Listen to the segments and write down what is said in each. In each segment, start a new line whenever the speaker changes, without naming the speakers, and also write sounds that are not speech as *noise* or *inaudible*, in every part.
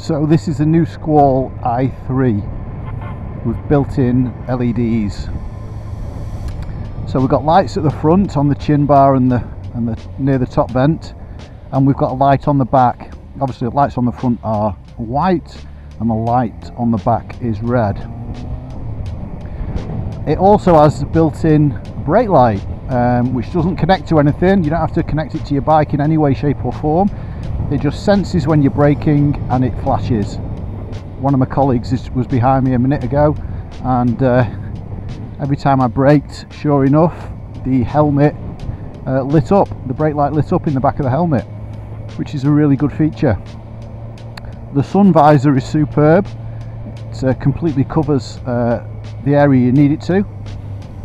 So this is the new Skwal i3 with built-in LEDs. So we've got lights at the front on the chin bar and the and the near the top vent, and we've got a light on the back. Obviously, the lights on the front are white, and the light on the back is red. It also has built-in brake light, um, which doesn't connect to anything. You don't have to connect it to your bike in any way, shape, or form. It just senses when you're braking and it flashes. One of my colleagues is, was behind me a minute ago, and uh, every time I braked, sure enough, the helmet uh, lit up, the brake light lit up in the back of the helmet, which is a really good feature. The sun visor is superb, it uh, completely covers uh, the area you need it to.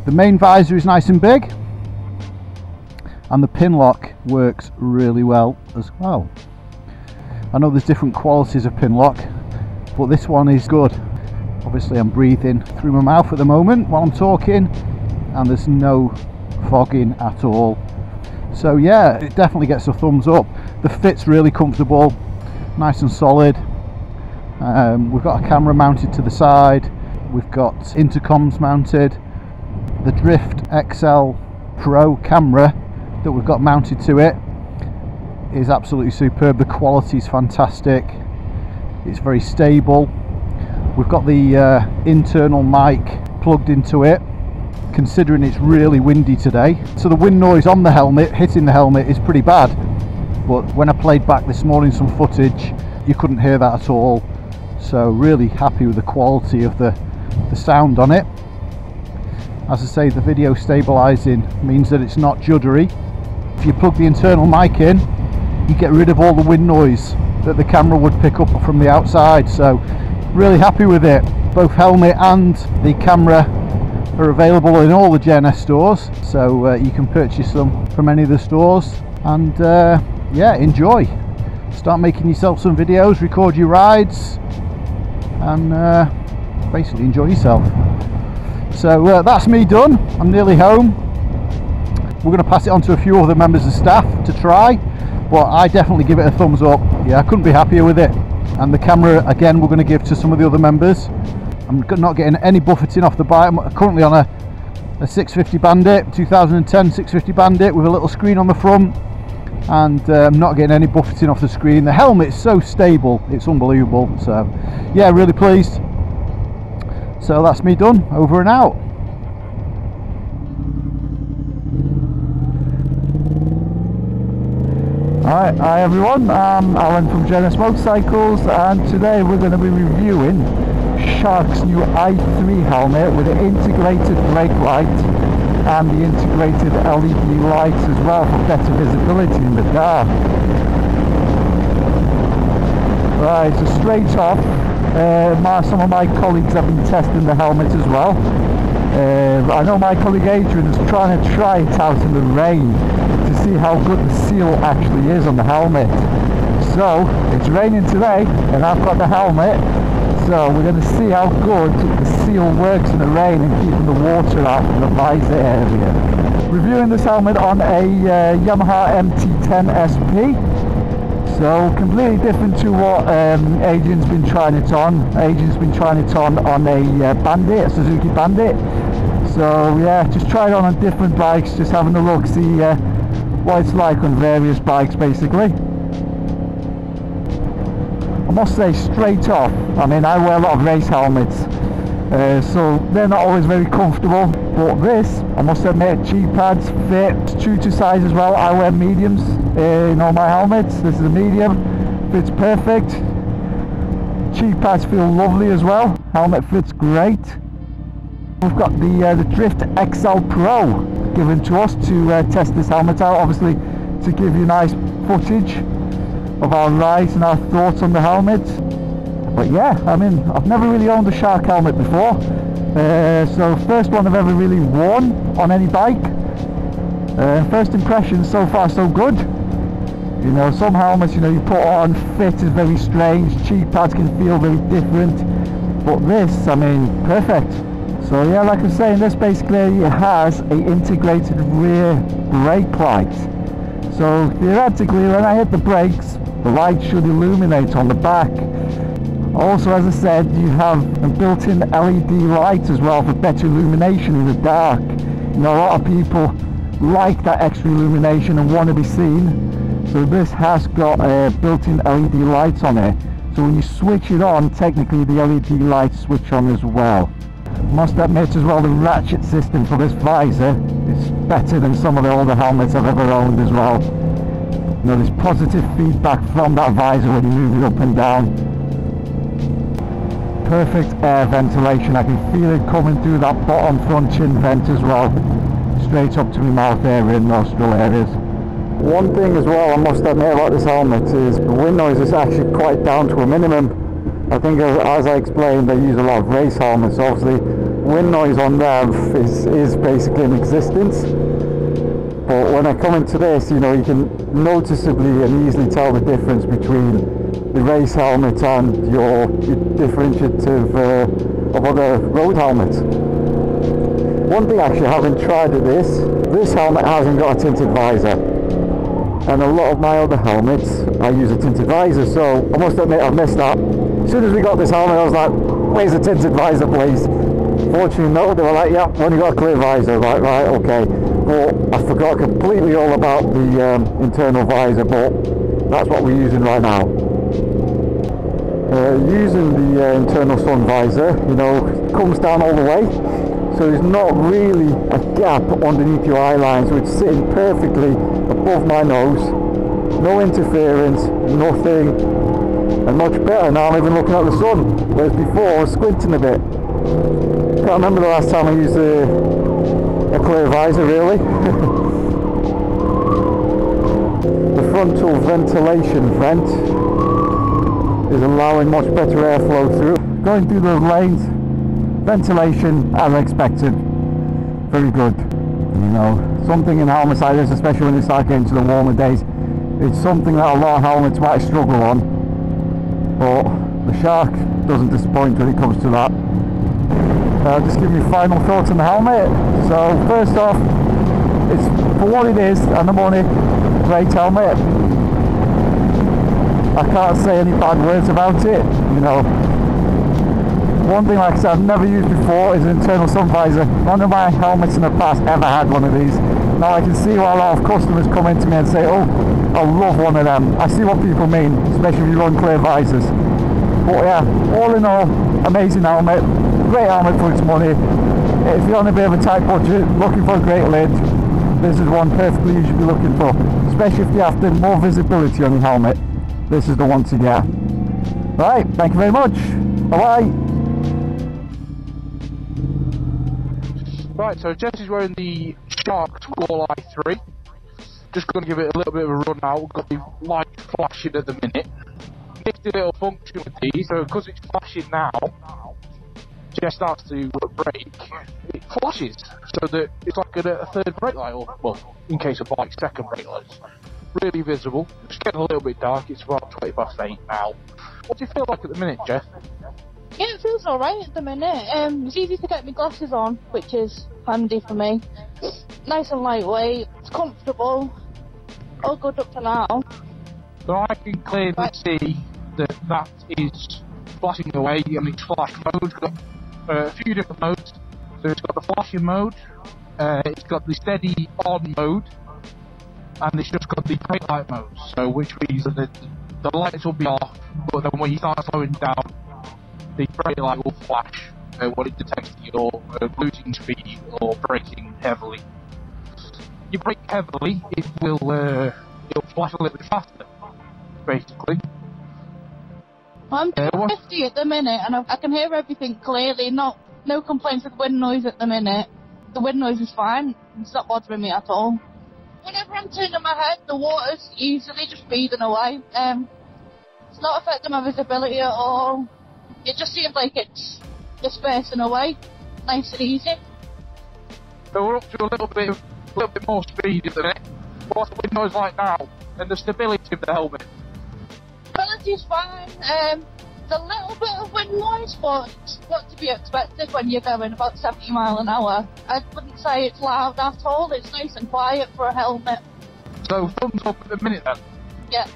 The main visor is nice and big, and the pin lock works really well as well. I know there's different qualities of pin lock, but this one is good. Obviously I'm breathing through my mouth at the moment while I'm talking and there's no fogging at all. So yeah, it definitely gets a thumbs up. The fit's really comfortable, nice and solid. Um, we've got a camera mounted to the side. We've got intercoms mounted. The Drift XL Pro camera that we've got mounted to it is absolutely superb. The quality is fantastic. It's very stable. We've got the uh, internal mic plugged into it considering it's really windy today. So the wind noise on the helmet, hitting the helmet is pretty bad. But when I played back this morning some footage, you couldn't hear that at all. So really happy with the quality of the, the sound on it. As I say, the video stabilizing means that it's not juddery. If you plug the internal mic in, you get rid of all the wind noise that the camera would pick up from the outside. So really happy with it. Both helmet and the camera are available in all the J&S stores so uh, you can purchase them from any of the stores and uh, yeah enjoy start making yourself some videos record your rides and uh, basically enjoy yourself so uh, that's me done I'm nearly home we're going to pass it on to a few other members of staff to try but I definitely give it a thumbs up yeah I couldn't be happier with it and the camera again we're going to give to some of the other members I'm not getting any buffeting off the bike. I'm currently on a, a 650 Bandit, 2010 650 Bandit with a little screen on the front and uh, I'm not getting any buffeting off the screen. The helmet's so stable, it's unbelievable. So yeah, really pleased. So that's me done, over and out.
Alright, hi everyone, I'm Alan from J&S Motorcycles and today we're going to be reviewing Shark's new i3 helmet with an integrated brake light and the integrated LED lights as well for better visibility in the dark. Right, so straight off, uh, my, some of my colleagues have been testing the helmet as well. Uh, I know my colleague Adrian is trying to try it out in the rain to see how good the seal actually is on the helmet. So, it's raining today and I've got the helmet so we're going to see how good the seal works in the rain and keeping the water out from the visor area. Reviewing this helmet on a uh, Yamaha MT-10 SP. So completely different to what um, Adrian's been trying it on. Adrian's been trying it on on a uh, Bandit, a Suzuki Bandit. So yeah, just try it on on different bikes, just having a look, see uh, what it's like on various bikes basically. I must say straight off, I mean I wear a lot of race helmets uh, so they're not always very comfortable but this, I must admit, cheap pads fit true to size as well. I wear mediums uh, in all my helmets, this is a medium, fits perfect. Cheap pads feel lovely as well, helmet fits great. We've got the, uh, the Drift XL Pro given to us to uh, test this helmet out, obviously to give you nice footage of our rides and our thoughts on the helmet. But yeah, I mean, I've never really owned a Shark helmet before. Uh, so first one I've ever really worn on any bike. Uh, first impressions so far so good. You know, some helmets, you know, you put on fit is very strange, cheek pads can feel very different. But this, I mean, perfect. So yeah, like I'm saying, this basically has a integrated rear brake light. So theoretically, when I hit the brakes, the light should illuminate on the back Also, as I said, you have a built-in LED light as well for better illumination in the dark. You know, a lot of people like that extra illumination and want to be seen. So this has got a built-in LED light on it. So when you switch it on, technically the LED lights switch on as well. Must admit as well, the ratchet system for this visor is better than some of the older helmets I've ever owned as well. You know, there's positive feedback from that visor when you move it up and down. Perfect air ventilation, I can feel it coming through that bottom front chin vent as well. Straight up to my mouth area and nostril areas. One thing as well I must admit about this helmet is the wind noise is actually quite down to a minimum. I think as, as I explained they use a lot of race helmets, obviously wind noise on them is, is basically in existence. But when I come into this, you know, you can noticeably and easily tell the difference between the race helmet and your, your differentiative uh, of other road helmets. One thing actually, having tried at this, this helmet hasn't got a tinted visor. And a lot of my other helmets, I use a tinted visor, so I must admit I've missed that. As soon as we got this helmet, I was like, where's the tinted visor, please? Fortunately, no, they were like, yeah, when you got a clear visor. Right, right, okay. But I forgot completely all about the um, internal visor, but that's what we're using right now. Uh, using the uh, internal sun visor, you know, comes down all the way, so there's not really a gap underneath your eye line, so it's sitting perfectly above my nose, no interference, nothing, and much better now I'm even looking at the sun, whereas before I was squinting a bit. Can't remember the last time I used a, a clear visor really. *laughs* the frontal ventilation vent is allowing much better airflow through. Going through those lanes, ventilation as expected, very good. You know, something in helmets like this, especially when it's getting to the warmer days, it's something that a lot of helmets might struggle on. But the Shark doesn't disappoint when it comes to that. Uh, just give me final thoughts on the helmet. So first off, it's for what it is and the money, great helmet. I can't say any bad words about it, you know. One thing like I said I've never used before is an internal sun visor. None of my helmets in the past ever had one of these. Now I can see why a lot of customers come in to me and say, oh, I love one of them. I see what people mean, especially if you run clear visors. But yeah, all in all, amazing helmet, great helmet for its money. If you're on a bit of a tight budget, looking for a great lid, this is one perfectly you should be looking for. Especially if you have to more visibility on your helmet, this is the one to get. Right, thank you very much. Bye bye.
Right, so Jess is wearing the Shark Skwal 3. Just going to give it a little bit of a run. We've got the light flashing at the minute. Nifty little function with these, so because it's flashing now, Jess starts to brake, it flashes, so that it's like a, a third brake light, or, well, in case of bike, second brake lights. Really visible. It's getting a little bit dark, it's about 20 past 8 now. What do you feel like at the minute, Jeff?
Yeah, it feels alright at the minute. Um, it's easy to get my glasses on, which is handy for me. Nice and lightweight, it's comfortable. All good up to now.
So I can clearly
Right.
see that that is flashing away and it's flash mode. It's got uh, a few different modes. So it's got the flashing mode, uh, it's got the steady on mode, and it's just got the brake light mode. So which means that the, the lights will be off, but then when you start slowing down, the brake light will flash uh, when it detects that you're uh, losing speed or braking heavily. You brake heavily, it will uh, it'll flash a little bit faster, basically.
I'm
Uh,
50 at the minute, and I, I can hear everything clearly. Not no complaints with wind noise at the minute. The wind noise is fine. It's not bothering me at all. Whenever I'm turning my head, the water's easily just feeding away. Um, it's not affecting my visibility at all. It just seems like it's dispersing away, nice and easy.
So we're up to a little bit, of, a little bit more speed, isn't it? What's the wind noise like now? And the stability of the helmet.
Ability's fine. Um, there's a little bit of wind noise, but it's not to be expected when you're going about 70 mile an hour. I wouldn't say it's loud at all. It's nice and quiet for a helmet.
So thumbs up at the minute then.
Yeah.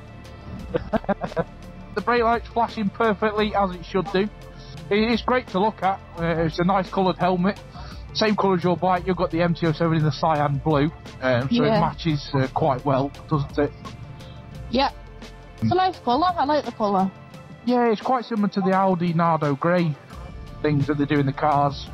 *laughs*
the brake light's flashing perfectly as it should do. It is great to look at. Uh, it's a nice coloured helmet. Same colour as your bike. You've got the MT07 in the cyan blue, um, so
Yeah.
it matches uh, quite well, doesn't it?
Yeah. It's a nice colour. I like the colour.
Yeah, it's quite similar to the Audi Nardo Grey things that they do in the cars,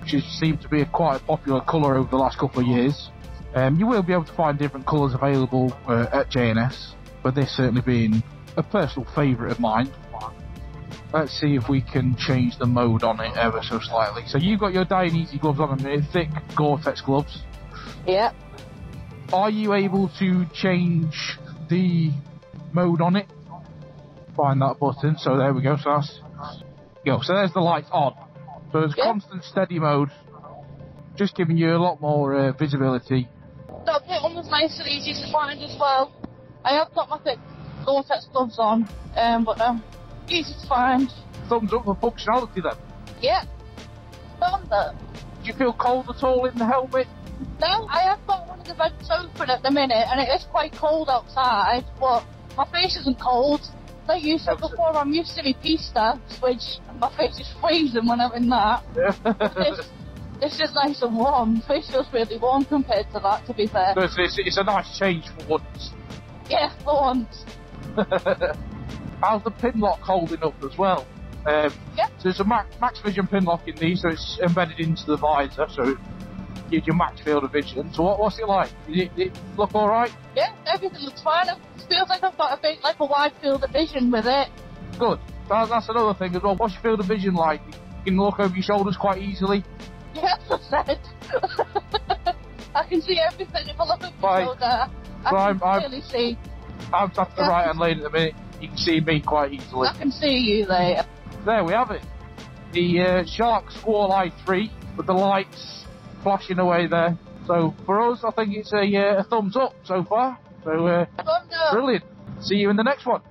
which is, seemed to be a quite a popular colour over the last couple of years. Um, you will be able to find different colours available uh, at J&S, but this certainly being a personal favourite of mine. Let's see if we can change the mode on it ever so slightly. So you've got your Dainese gloves on a minute, thick Gore-Tex gloves.
Yep.
Are you able to change the mode on it? Find that button. So there we go. So that's go. So there's the light on. So it's
Yeah.
constant steady mode, just giving you a lot more uh, visibility.
That bit one was nice and easy to find as well. I have got my thick Gore-Tex gloves on, um, but um, easy to find.
Thumbs up for functionality then.
Yeah. Found that.
Do you feel cold at all in the helmet?
No, I have got one of the vents open at the minute, and it is quite cold outside, but my face isn't cold. Like you said before, I'm used to my pista, which my face is freezing when I'm in that. This, this is nice and warm. Face feels really warm compared to that, to be fair.
So it's, it's, it's a nice change for once.
Yeah, for once. *laughs*
How's the pin lock holding up as well? Um,
Yeah.
So there's a max, max vision pin lock in these, so it's embedded into the visor, so it gives you max field of vision. So what, what's it like? Did it, it look alright?
Yeah, everything looks fine. It feels like I've got a bit like a wide field of vision with it.
Good. That, that's another thing as well. What's your field of vision like? You can look over your shoulders quite easily.
Yeah, as I said. *laughs* I can see everything if I look over
Right.
my shoulder. I
So
can
I'm- I'm-
clearly see.
I'm at the
Yeah.
right hand lane at the minute. You can see me quite easily.
I can see you there.
There we have it. The uh, Shark Skwal i3 with the lights flashing away there. So for us, I think it's a, uh, a thumbs up so far. So uh, brilliant. See you in the next one.